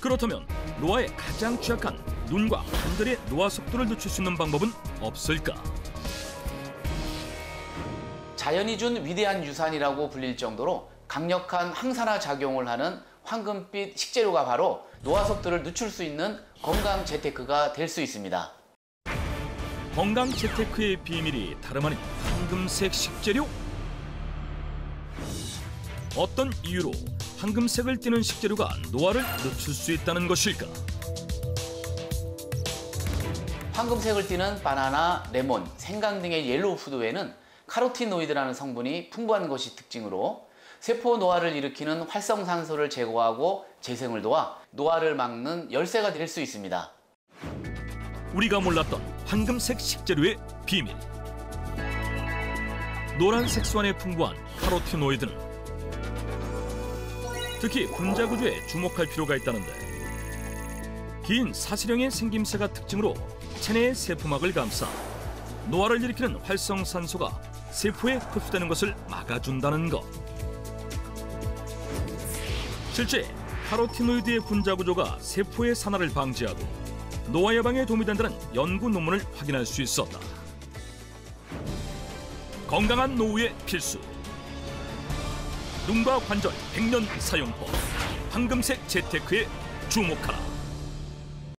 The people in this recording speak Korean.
그렇다면 노화에 가장 취약한 눈과 관절의 노화 속도를 늦출 수 있는 방법은 없을까? 자연이 준 위대한 유산이라고 불릴 정도로 강력한 항산화 작용을 하는 황금빛 식재료가 바로 노화 속도를 늦출 수 있는 건강 재테크가 될 수 있습니다. 건강 재테크의 비밀이 다름 아닌 황금색 식재료? 어떤 이유로 황금색을 띠는 식재료가 노화를 늦출 수 있다는 것일까? 황금색을 띠는 바나나, 레몬, 생강 등의 yellow food에는 카로티노이드라는 성분이 풍부한 것이 특징으로 세포 노화를 일으키는 활성산소를 제거하고 재생을 도와 노화를 막는 열쇠가 될 수 있습니다. 우리가 몰랐던 황금색 식재료의 비밀. 노란 색소안에 풍부한 카로티노이드는 특히 분자 구조에 주목할 필요가 있다는데 긴 사슬형의 생김새가 특징으로 체내의 세포막을 감싸 노화를 일으키는 활성산소가 세포에 흡수되는 것을 막아준다는 것. 실제 카로티노이드의 분자 구조가 세포의 산화를 방지하고 노화 예방에 도움이 된다는 연구 논문을 확인할 수 있었다. 건강한 노후의 필수. 눈과 관절 100년 사용법. 황금색 재테크에 주목하라.